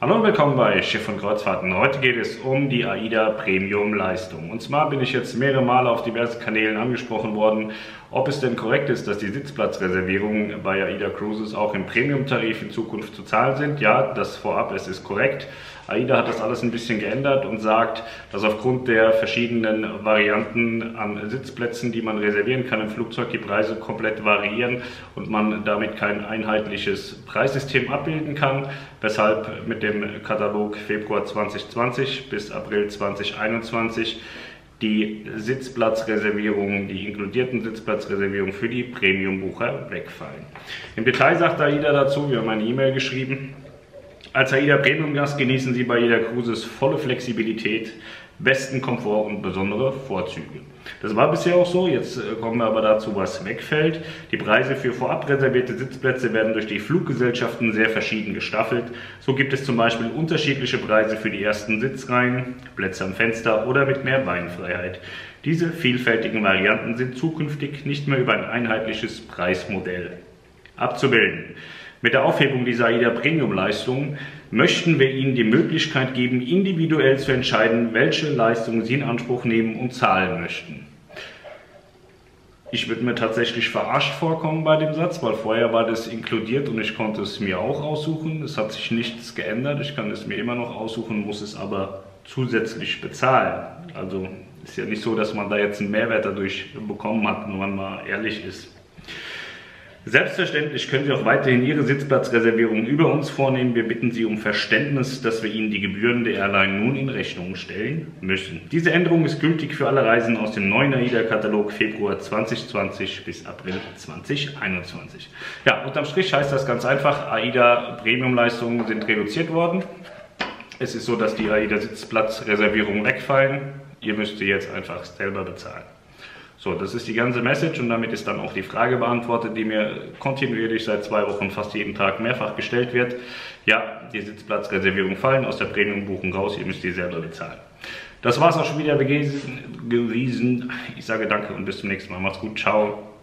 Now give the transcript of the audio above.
Hallo und willkommen bei Schiff und Kreuzfahrten. Heute geht es um die AIDA Premium Leistung. Und zwar bin ich jetzt mehrere Male auf diversen Kanälen angesprochen worden, ob es denn korrekt ist, dass die Sitzplatzreservierungen bei AIDA Cruises auch im Premium-Tarif in Zukunft zu zahlen sind. Ja, das vorab, es ist korrekt. AIDA hat das alles ein bisschen geändert und sagt, dass aufgrund der verschiedenen Varianten an Sitzplätzen, die man reservieren kann im Flugzeug, die Preise komplett variieren und man damit kein einheitliches Preissystem abbilden kann, weshalb mit dem Katalog Februar 2020 bis April 2021 die Sitzplatzreservierungen, die inkludierten Sitzplatzreservierungen für die Premium-Bucher wegfallen. Im Detail sagt AIDA dazu, wir haben eine E-Mail geschrieben, als AIDA Premium-Gast genießen Sie bei jeder Cruises volle Flexibilität, besten Komfort und besondere Vorzüge. Das war bisher auch so, jetzt äh, kommen wir aber dazu, was wegfällt. Die Preise für vorab reservierte Sitzplätze werden durch die Fluggesellschaften sehr verschieden gestaffelt. So gibt es zum Beispiel unterschiedliche Preise für die ersten Sitzreihen, Plätze am Fenster oder mit mehr Beinfreiheit. Diese vielfältigen Varianten sind zukünftig nicht mehr über ein einheitliches Preismodell abzubilden. Mit der Aufhebung dieser AIDA Premium-Leistung möchten wir Ihnen die Möglichkeit geben, individuell zu entscheiden, welche Leistungen Sie in Anspruch nehmen und zahlen möchten. Ich würde mir tatsächlich verarscht vorkommen bei dem Satz, weil vorher war das inkludiert und ich konnte es mir auch aussuchen. Es hat sich nichts geändert. Ich kann es mir immer noch aussuchen, muss es aber zusätzlich bezahlen. Also ist ja nicht so, dass man da jetzt einen Mehrwert dadurch bekommen hat, wenn man mal ehrlich ist. Selbstverständlich können Sie auch weiterhin Ihre Sitzplatzreservierung über uns vornehmen. Wir bitten Sie um Verständnis, dass wir Ihnen die Gebühren der Airline nun in Rechnung stellen müssen. Diese Änderung ist gültig für alle Reisen aus dem neuen AIDA-Katalog Februar 2020 bis April 2021. Ja, unterm Strich heißt das ganz einfach, AIDA Premiumleistungen sind reduziert worden. Es ist so, dass die AIDA-Sitzplatzreservierungen wegfallen. Ihr müsst sie jetzt einfach selber bezahlen. So, das ist die ganze Message und damit ist dann auch die Frage beantwortet, die mir kontinuierlich seit zwei Wochen fast jeden Tag mehrfach gestellt wird. Ja, die Sitzplatzreservierung fallen aus der Premium-Buchung raus, ihr müsst die selber bezahlen. Das war es auch schon wieder gewesen. Ich sage danke und bis zum nächsten Mal. Macht's gut, ciao.